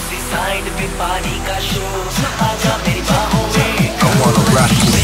side, the big body got shoes. I got many bahoos. Wanna rap you.